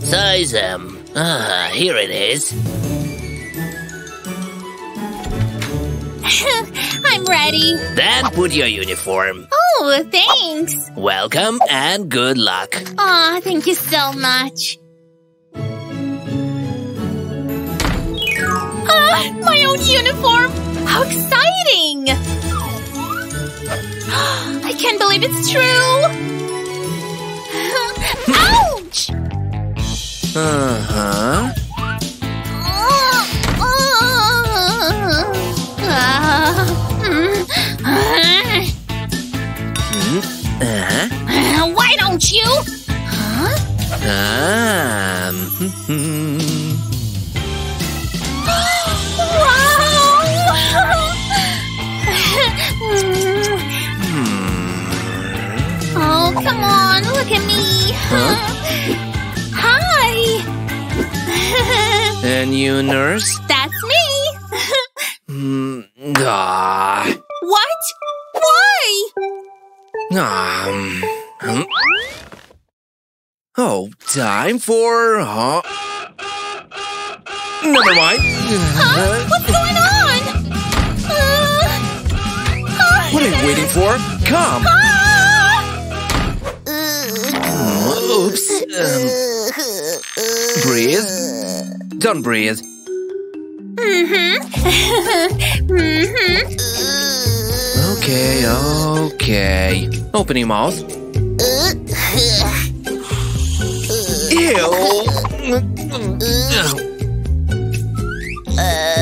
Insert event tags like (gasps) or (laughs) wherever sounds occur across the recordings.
Size M. Ah, here it is. (laughs) I'm ready. Then put your uniform. Oh, thanks. Welcome and good luck. Aw, thank you so much. Ah, my own uniform! How exciting! (gasps) I can't believe it's true! Uh-huh. Uh-huh. Why don't you? Um. (gasps) (laughs) Oh, come on, look at me. Hi. (laughs) And you, nurse? That's me. (laughs) Hmm. Ah. What? Why? Um. hmm. Oh, time for. Uh, never mind. Huh? What's going on? Uh, What are you waiting for? Come. Oops. Um, (laughs) breathe. Don't breathe. Mhm. Mhm. (laughs) Okay, okay. Open your mouth. Ew.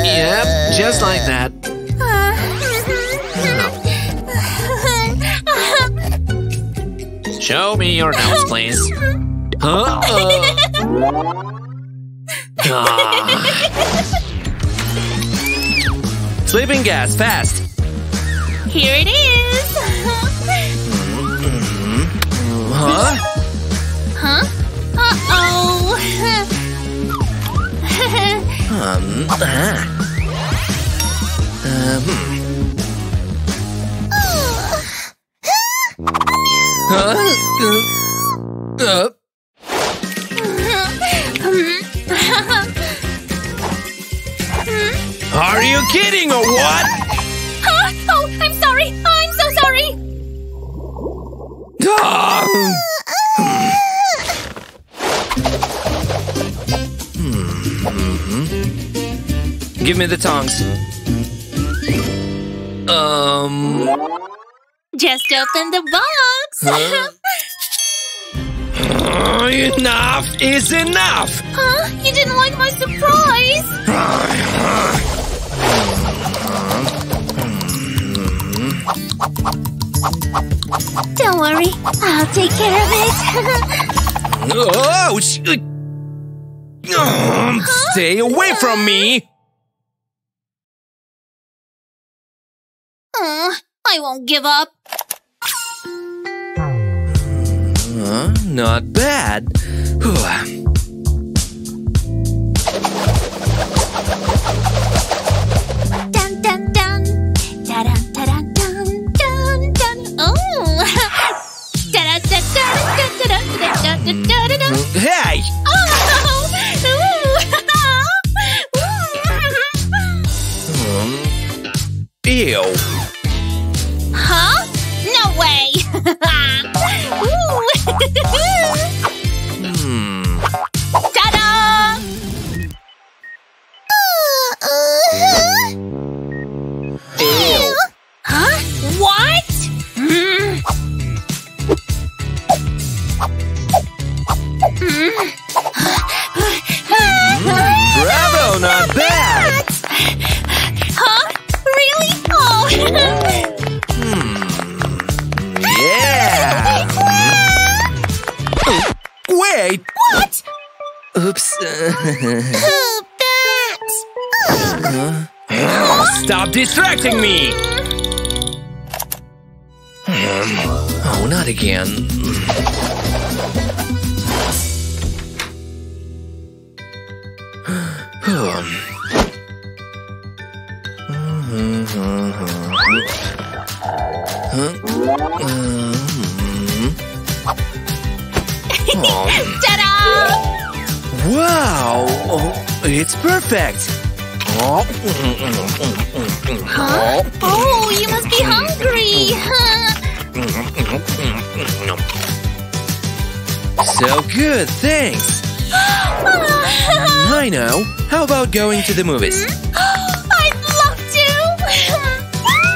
Yep, just like that. (laughs) Show me your nose, please. (laughs) Huh? Uh. (laughs) Sleeping gas, fast. Here it is. Huh? Huh? Uh-oh. (laughs) Um. Uh, hmm. Huh? Uh, Give me the tongs. Um. Just open the box. Huh? Uh, enough is enough. Huh? You didn't like my surprise? Don't worry. I'll take care of it. (laughs) Ouch! Um, Stay away from me! I won't give up. Huh? Not bad. Dun dun dun. Dun dun dun dun dun dun. Oh. Dun dun dun dun dun dun dun dun dun dun dun. Hey! Oh. (laughs) (laughs) Um, Ew. Wow! Oh, it's perfect! Huh? Oh, you must be hungry. So good, thanks! (gasps) I know. How about going to the movies? (gasps) I'd love to.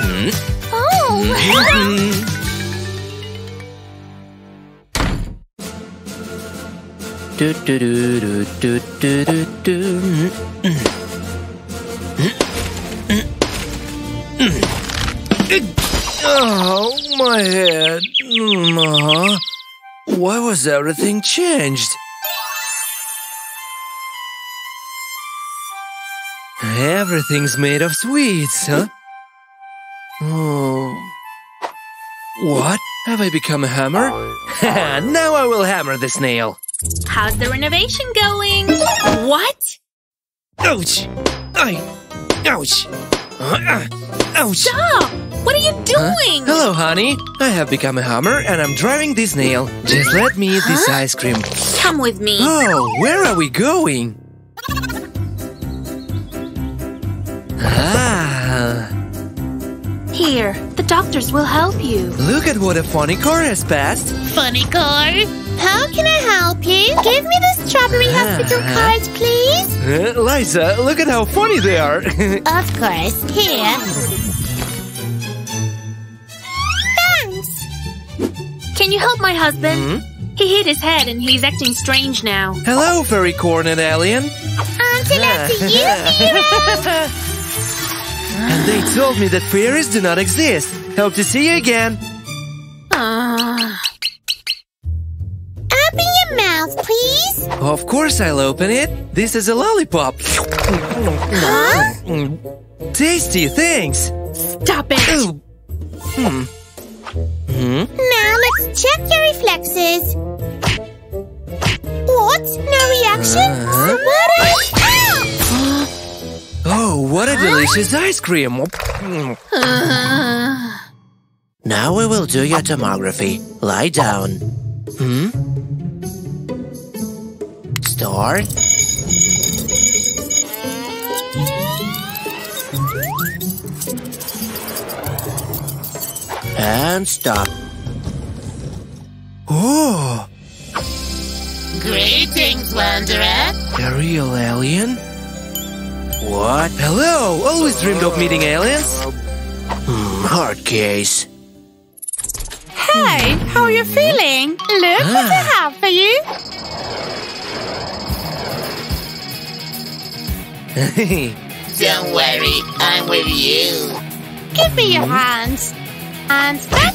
Hmm? (gasps) Oh. (laughs) Do, do, do, do, do, do, do, do. Oh, my head. Mm, uh, Why was everything changed? Everything's made of sweets, huh? Oh. What? Have I become a hammer? (laughs) now I will hammer this nail. How's the renovation going? What? Ouch! I. Ouch! Uh, uh, ouch! Stop! What are you Huh? doing? Hello, honey. I have become a hammer and I'm driving this nail. Just let me eat this ice cream. Come with me. Oh, where are we going? Ah, Here, the doctors will help you. look at what a funny car has passed. Funny car. How can I help you? Give me the strawberry hospital Uh-huh. cards, please. Uh, Liza, look at how funny they are. (laughs) Of course. Here. Thanks. Can you help my husband? Hmm? He hit his head and he's acting strange now. Hello, furry cornered alien. Until after you, Hero. (laughs) And they told me that fairies do not exist. Hope to see you again. Open your mouth, please. Of course I'll open it. This is a lollipop. Huh? Tasty, thanks. Stop it. Ooh. Hmm. Hmm? Now let's check your reflexes. What? No reaction? Uh-huh. What? Oh, what a delicious ice cream. Now we will do your tomography. Lie down. Hmm? Start. And stop. Oh, Greetings, Wanderer. a real alien? What? Hello! Always dreamed of meeting aliens? Hmm, hard case. Hey, how are you feeling? Look what I have for you. (laughs) Don't worry, I'm with you. Give me your hands. And back.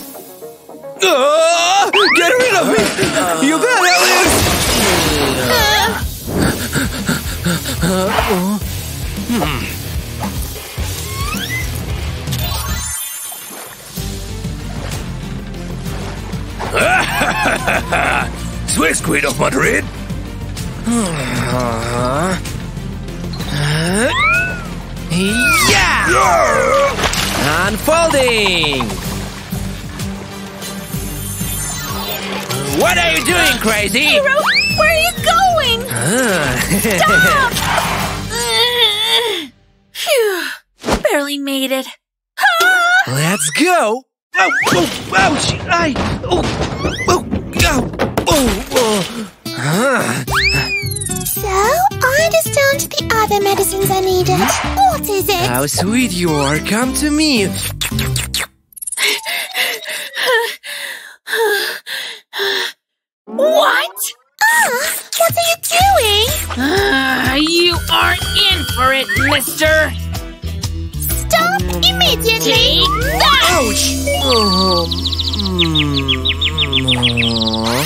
Ah! Get rid of me! You bad aliens! (laughs) Swiss Queen of Madrid! yeah! Unfolding! What are you doing, crazy? Hero, where are you going? Ah. (laughs) Phew, barely made it. Let's go! Ow! Oh! Ouch! I! Oh! Oh! Ow! Oh! oh. Ah. So, I understand the other medicines are needed. What is it? How sweet you are! Come to me! What? Ah, what are you doing? Ah, you are in for it, mister! Stop immediately! Take! Ouch! Oh. Mm. Aw.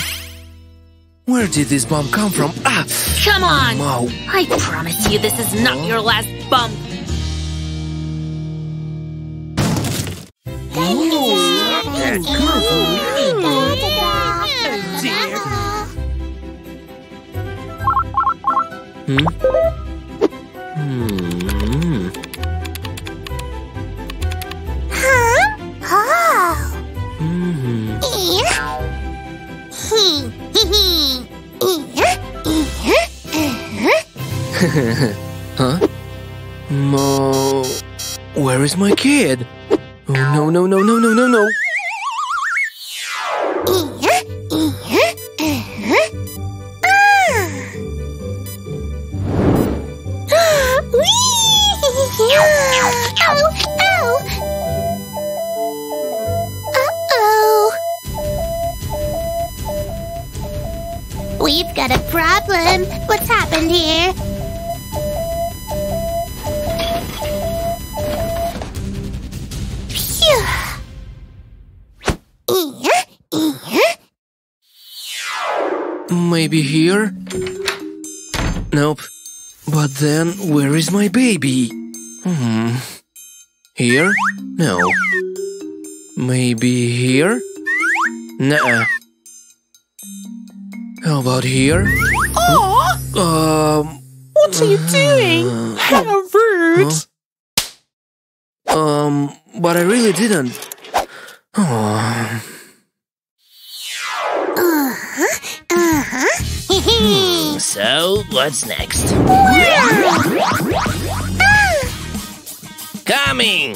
Where did this bomb come from? Ah! Come on! Wow! I promise you this is not your last bump. Hmm? Hmm. Hmm. Hmm. huh? Mo, where is my kid? Oh no no no no no no no! Got a problem. What's happened here? Maybe here? Nope. But then, where is my baby? Hmm. Here? No. Maybe here? Nuh-uh. How about here? Oh um. What are you doing? How rude! Um. But I really didn't. Oh. (laughs) So, what's next? Coming!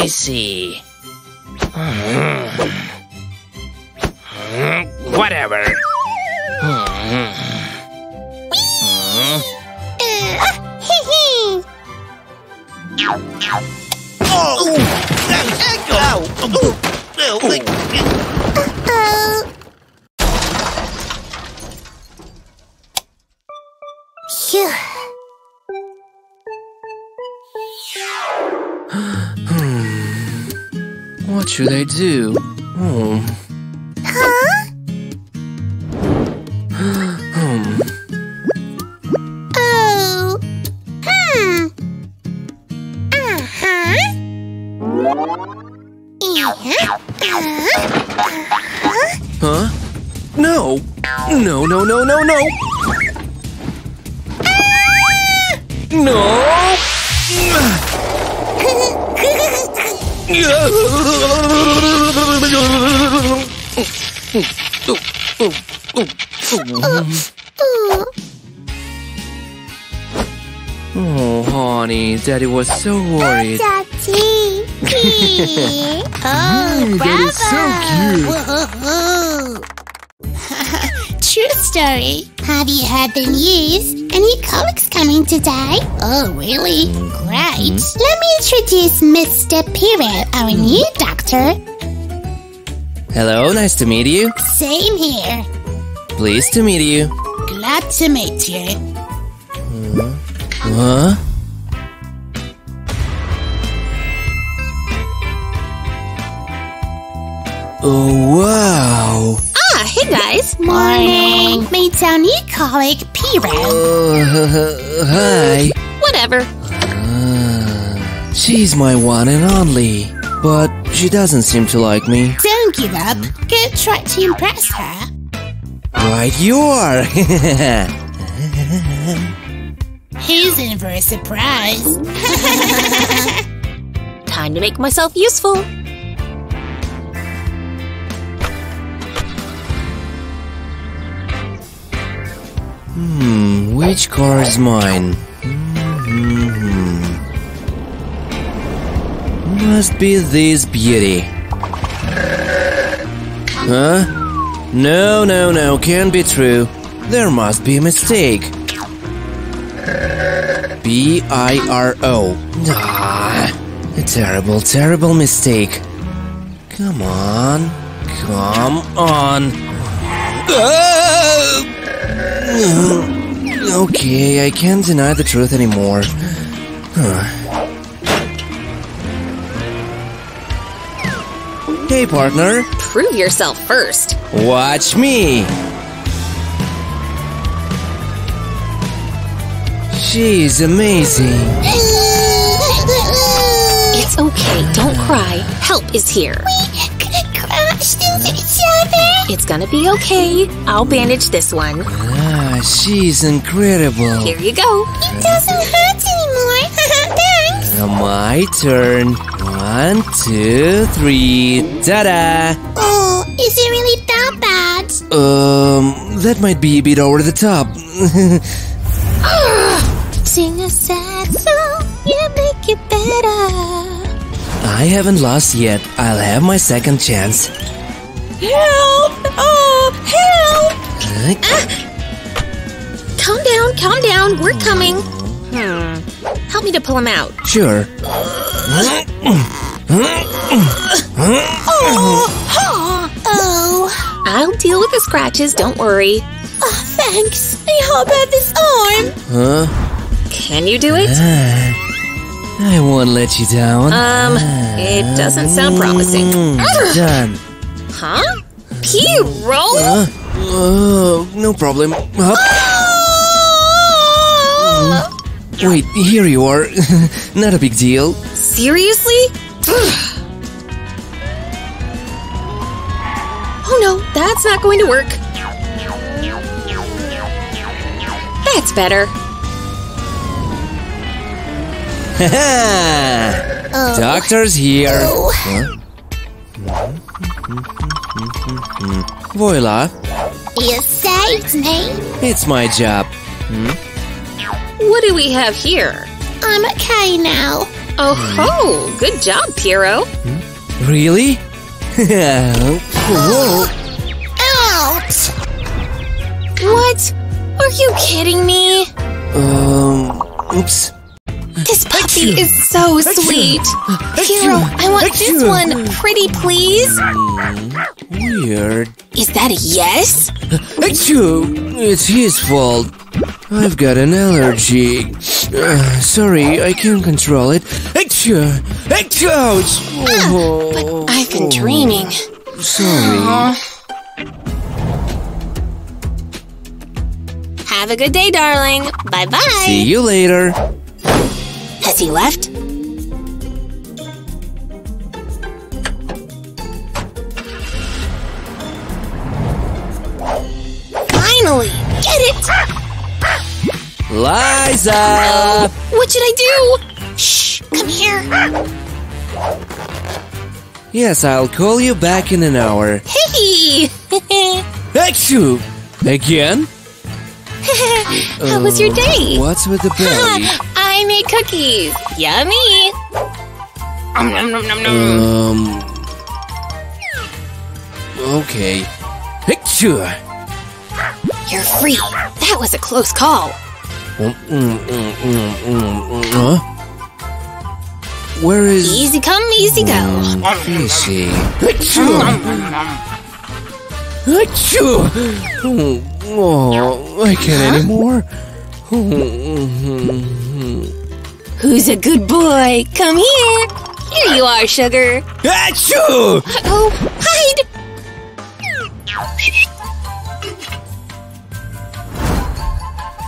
I see. Uh-huh. Should I do? Hmm. Hmm. Oh. Hmm. Uh-huh. Huh? No! No, no, no, no, no! No! (laughs) Oh, honey, Daddy was so worried. (laughs) Oh, mm, Daddy. oh, that is so cute. (laughs) True story. Have you heard the news? Any comics coming today? Oh, really? Great. Hmm? Let me introduce Mr. Piro, our hmm. new doctor. Hello, nice to meet you. Same here. Pleased to meet you. Glad to meet you. Hmm? Huh? Oh, wow. Ah, hey guys. Morning. Meet our new colleague, Piro. Uh, (laughs) hi. Whatever. Uh, she's my one and only. But she doesn't seem to like me. Don't give up. Go try to impress her. Right you are. (laughs) Who's in for a surprise? (laughs) Time to make myself useful. Hmm, which car is mine? Hmm. Must be this beauty. Huh? No, no, no, can't be true. There must be a mistake. B I R O. Ah, a terrible, terrible mistake. Come on. Come on. Ah! (sighs) Okay, I can't deny the truth anymore. Huh. (sighs) Hey, partner. Prove yourself first. Watch me. She's amazing. It's okay, don't cry. Help is here. Crashed into each other. It's gonna be okay. I'll bandage this one. Ah. She's incredible. Here you go. It doesn't hurt anymore. (laughs) Thanks. Am My turn. One, two, three. Ta-da! Oh, is it really that bad? Um, that might be a bit over the top. (sighs) Sing a sad song, yeah, make it better. I haven't lost yet. I'll have my second chance. Help! Oh, help! Calm down, calm down. We're coming. Hmm. Help me to pull him out. Sure. Oh, I'll deal with the scratches, don't worry. oh thanks. Hey, how about this arm? Huh? Can you do it? I won't let you down. Um, it doesn't sound promising. Mm, done. Huh? P-roll? Huh? Oh, no problem. Up. Wait, here you are. (laughs) Not a big deal. Seriously? oh no, that's not going to work. That's better. Haha! (laughs) Oh. Doctor's here. Huh? Voila, You saved me. it's my job. Hmm? What do we have here? I'm okay now. Oh ho! Good job, Piero. Really? Whoa. Ouch! What? Are you kidding me? Um, oops. This puppy is so sweet. Piero, I want this one. Pretty, please. Weird. Is that a yes? Achoo! It's his fault. I've got an allergy. Uh, sorry, I can't control it. Achoo! Achoo! Oh, I've been dreaming. Sorry. Have a good day, darling. Bye bye. See you later. Has he left? Liza! What should I do? Shh! Come here. Yes, I'll call you back in an hour. Hey! (laughs) Achoo! Again? (laughs) How was your day? What's with the (laughs) belly? I made cookies. Yummy. Um, nom, nom, nom, nom. Um. Okay. Achoo! You're free. That was a close call. Mm, mm, mm, huh? Where is Easy come, easy go. Casey? Achoo! Oh, I can't anymore. (laughs) Who's a good boy? Come here. Here you are, sugar. Achoo! Oh, hide.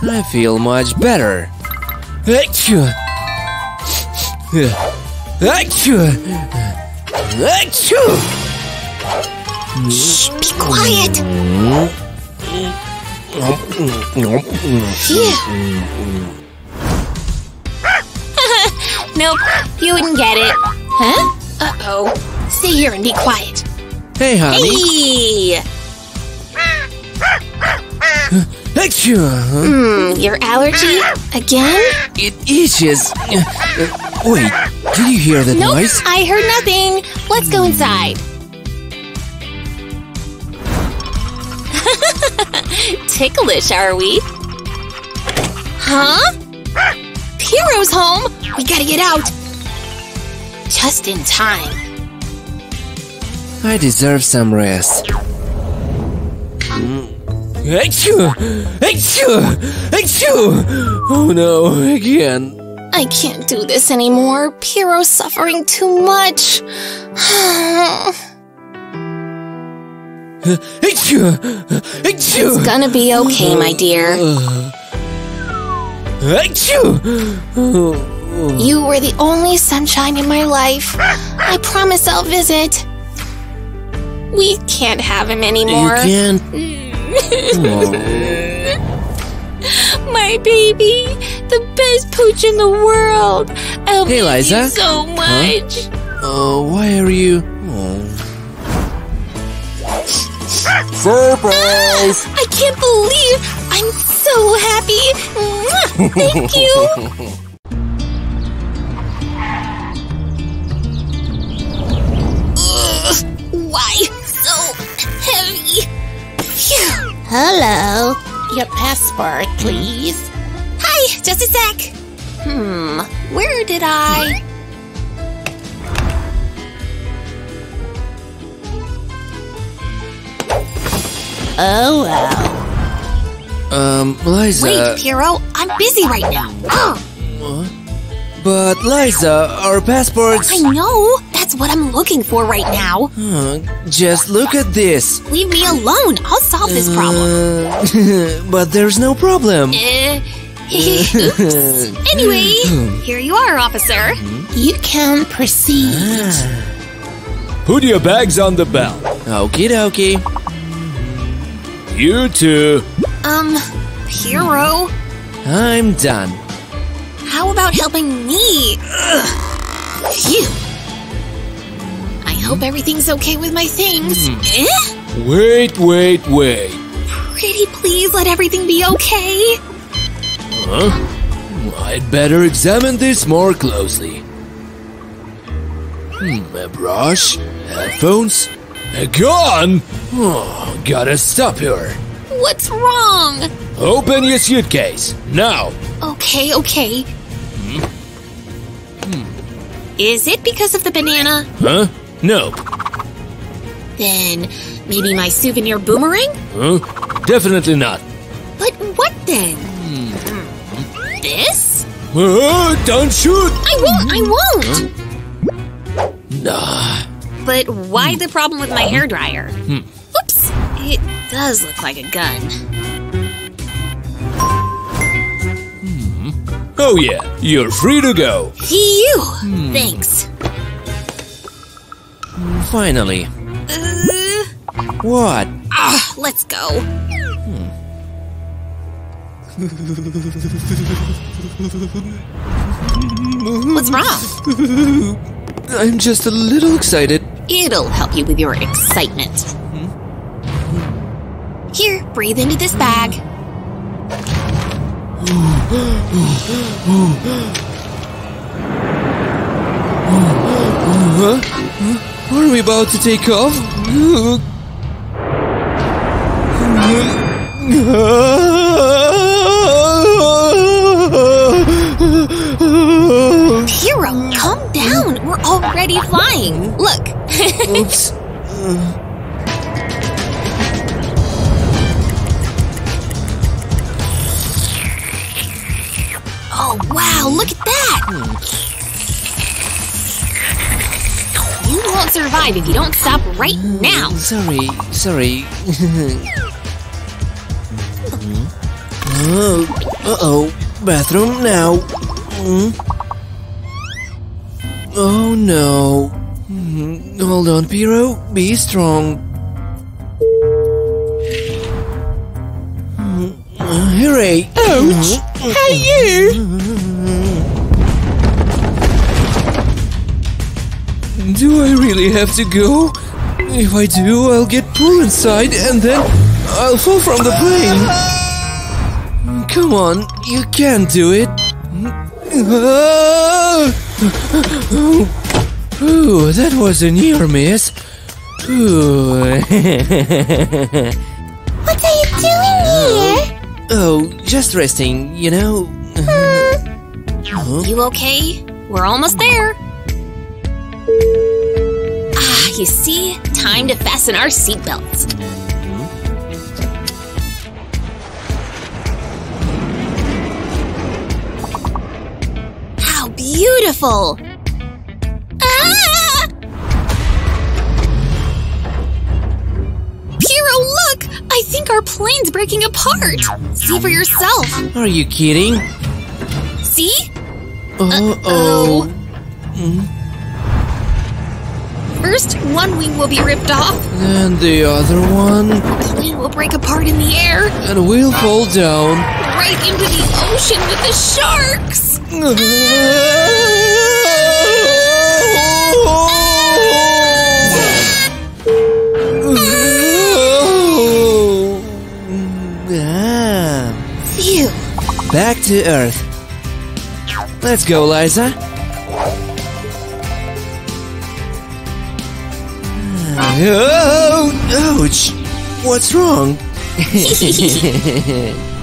I feel much better. Achoo! Achoo! Achoo! Shh, be quiet. (laughs) Nope, you wouldn't get it. Huh? Uh-oh. Stay here and be quiet. Hey, honey. Hey! Achoo! Hmm, your allergy? Again? It itches. Uh, Wait, did you hear that Nope, noise? I heard nothing. Let's go inside. (laughs) Ticklish, are we? Huh? Piero's home. We gotta get out. Just in time. I deserve some rest. Achoo! Achoo! Achoo! Oh no, again. I can't do this anymore. Piero's suffering too much. (sighs) It's gonna be okay, my dear. You were the only sunshine in my life. I promise I'll visit. We can't have him anymore. You can't. My baby, the best pooch in the world. I'll Hey, miss you Liza. so much. Oh, why are you? Oh. Surprise! Ah, I can't believe I'm so happy. Thank you. (laughs) Hello. Your passport, please. Hi, just a sec. Hmm, where did I? Oh, well. Um, Liza. Wait, Piero, I'm busy right now. Oh, But Liza, our passports. I know. That's what I'm looking for right now. Uh, just look at this. Leave me alone. I'll solve this problem. Uh, (laughs) but there's no problem. Uh, (laughs) oops. Anyway, (laughs) here you are, officer. You can proceed. Put your bags on the belt. Okie dokie. You too. Um, Piero, I'm done. how about helping me? Ugh. Phew. I hope everything's okay with my things. Eh? Wait, wait, wait. Pretty please let everything be okay. Huh? I'd better examine this more closely. Hmm, a brush, headphones, A gun? Oh, gotta stop here. What's wrong? Open your suitcase. Now. Okay, okay. Hmm. Is it because of the banana? Huh? Nope. Then maybe my souvenir boomerang? Huh? Definitely not. But what then? This? Uh, don't shoot! I won't, I won't! Nah. But why the problem with my hairdryer? Oops! It does look like a gun. Hmm. Oh yeah, you're free to go. Phew! Thanks. Finally. Uh, What? ah, let's go. What's wrong? I'm just a little excited. It'll help you with your excitement. Here, breathe into this bag. (gasps) Huh? Are we about to take off? Hero, calm down. We're already flying. Look. (laughs) Oops. Uh, won't if you don't stop right now. Mm, sorry, sorry. (laughs) Mm. oh, uh-oh. Bathroom now. Hmm? Oh no. Mm, hold on, Piro. Be strong. Uh, Hooray! Ouch! Mm-hmm. Hey Do I really have to go? If I do, I'll get pulled inside and then I'll fall from the plane. Come on, you can do it. Ooh, that was a near miss. Ooh. (laughs) What are you doing here? oh, just resting, you know. Hmm. You okay? We're almost there. You see? Time to fasten our seatbelts. How beautiful! Ah! Piero, look! I think our plane's breaking apart. See for yourself. Are you kidding? See? Uh oh. First, one wing will be ripped off. And the other one? The plane will break apart in the air. And we'll fall down. Right into the ocean with the sharks! Phew. Back to Earth. Let's go, Liza. Oh, ouch! What's wrong? (laughs)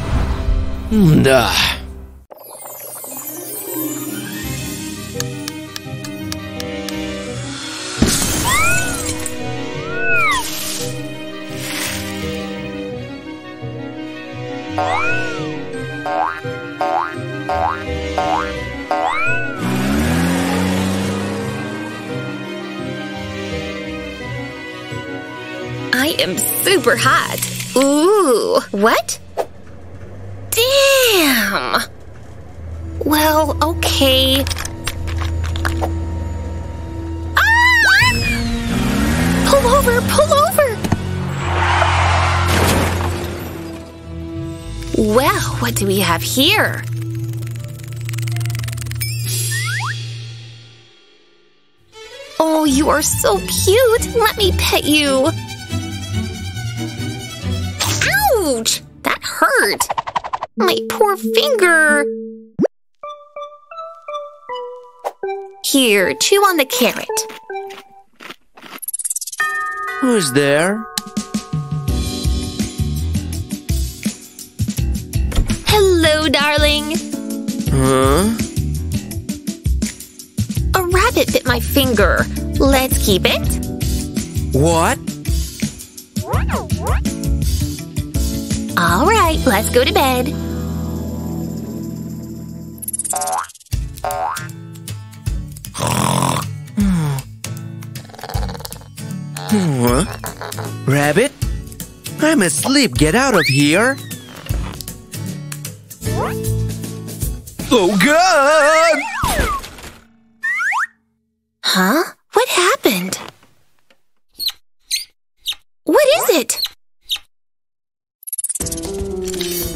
Hmm, I am super hot. Ooh, what? Damn. Well, okay. Ah! Pull over, pull over. Well, what do we have here? Oh, you are so cute. Let me pet you. Hurt. My poor finger. Here, chew on the carrot. Who's there? Hello, darling. Huh? A rabbit bit my finger. Let's keep it. What? All right, let's go to bed. Huh? Rabbit? I'm asleep. Get out of here. Oh, God! Huh?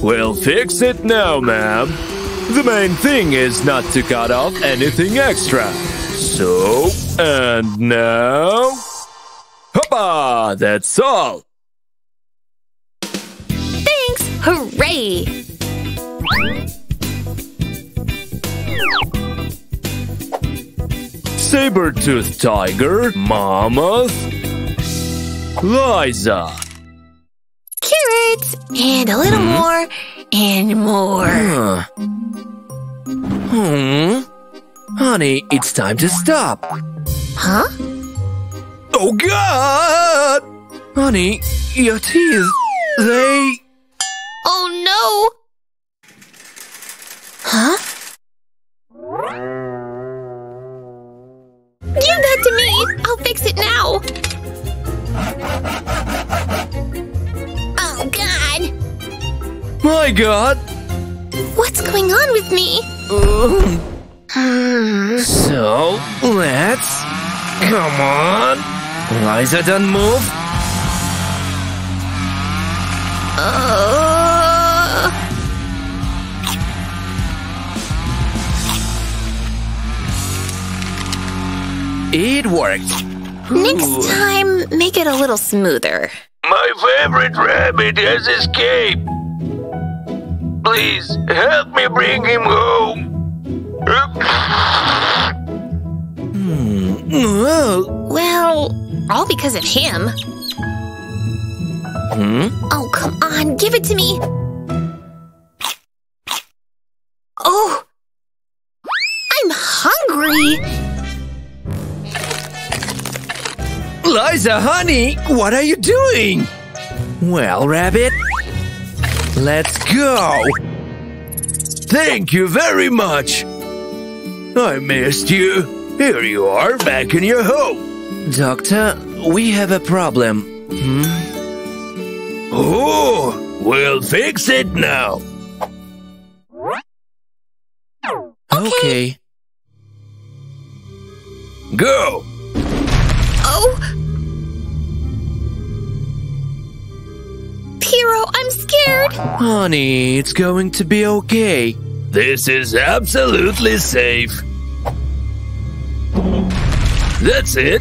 We'll fix it now, ma'am. The main thing is not to cut off anything extra. So, and now. Hoppa! That's all! Thanks! Hooray! Saber-toothed tiger, mammoth, Liza. And a little more, and more. Huh. Hmm? Honey, it's time to stop. Huh? Oh, God! Honey, your teeth, they... Oh no! Huh? My God! What's going on with me? Hmm. So, let's... Come on! Liza, don't move. Uh, It worked. next time, make it a little smoother. My favorite rabbit has escaped. Please help me bring him home. Oh, Well, all because of him. hmm? Oh, come on, give it to me. Oh, I'm hungry. Liza, honey, what are you doing? Well, Rabbit, let's go. Thank you very much. I missed you. Here you are, back in your home. Doctor, we have a problem. Hmm? Oh, we'll fix it now. Okay. Go. Piro, I'm scared. Honey, it's going to be okay. This is absolutely safe. That's it.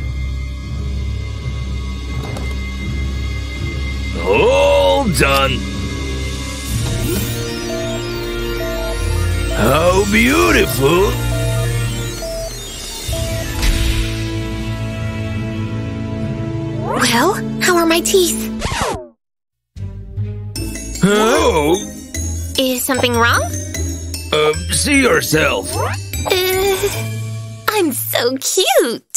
All done. How beautiful! Well, how are my teeth? Oh, Is something wrong? um, see yourself. Uh, I'm so cute.